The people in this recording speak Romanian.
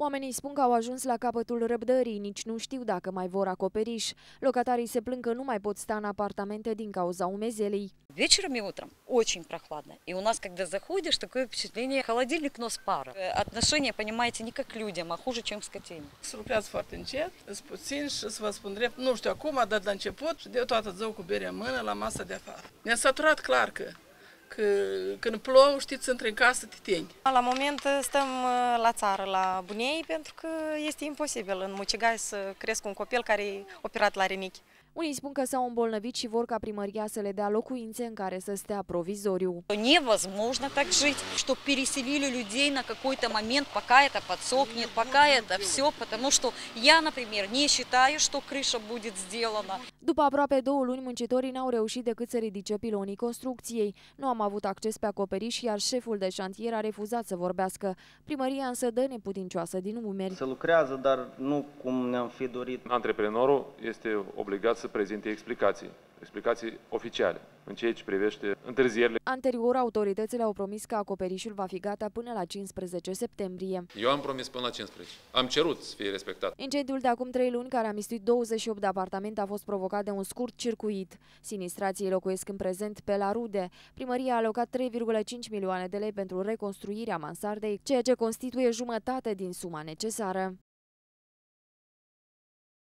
Oamenii spun că au ajuns la capătul răbdării, nici nu știu dacă mai vor acoperiș. Locatarii se plâng că nu mai pot sta în apartamente din cauza umezelei. Вечером и утром очень прохладно. И у нас, когда заходишь, такое впечатление, холодильник нос пара. Э, Отношения, понимаете, не как к людям, а хуже, чем к скотине. Se lucrează foarte încet, sunt puțin și să vă spun drept, nu știu acum, dar la început și de toată ziua cu bere în mână la masa de afară. Ne-a saturat clar că, că când plouă, știți, intri în casă, te teni. La moment stăm uh, la țară, la Bunei, pentru că este imposibil în Mucigai să cresc un copil care e operat la rinichi. Unii spun că s-au îmbolnăvit și vor ca primăria să le dea locuințe în care să stea provizoriu. Невозможно так жить, что переселили людей на какой-то момент, пока это подсохнет, пока это все, потому что я, например, не считаю, что крыша будет сделана. După aproape două luni, muncitorii n-au reușit decât să ridice pilonii construcției. Nu am avut acces pe acoperiș, iar șeful de șantier a refuzat să vorbească. Primăria însă dă neputincioasă din umeri. Se lucrează, dar nu cum ne-am fi dorit. Antreprenorul este obligat să prezinte explicații, explicații oficiale în ceea ce privește întârzierile. Anterior, autoritățile au promis că acoperișul va fi gata până la 15 septembrie. Eu am promis până la 15. Am cerut să fie respectat. Incendiul de acum trei luni, care a mistuit 28 de apartamente, a fost provocat de un scurt circuit. Sinistrații locuiesc în prezent pe la rude. Primăria a alocat 3,5 milioane de lei pentru reconstruirea mansardei, ceea ce constituie jumătate din suma necesară.